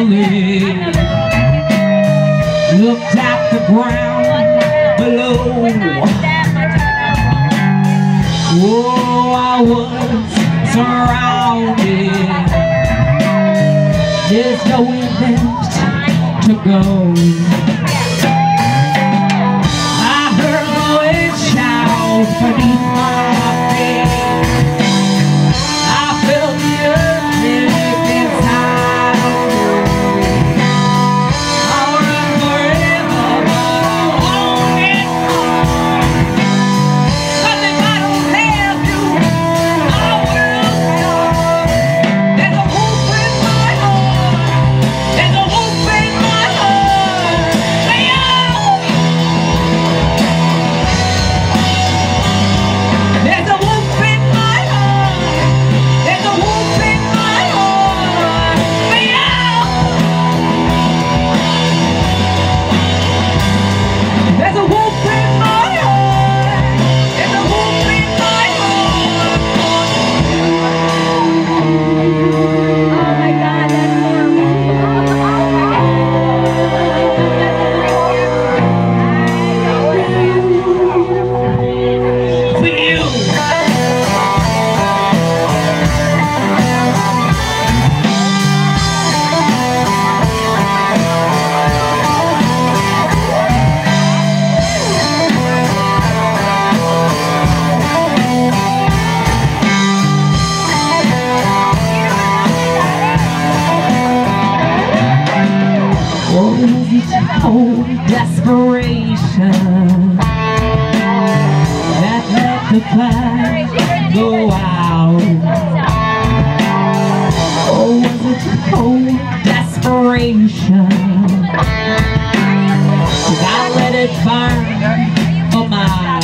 lonely Looked at the ground below. Oh, I was surrounded. There's nowhere left to go. Always old desperation That let the fire go out Oh, was it cold desperation Cause I let it burn for my.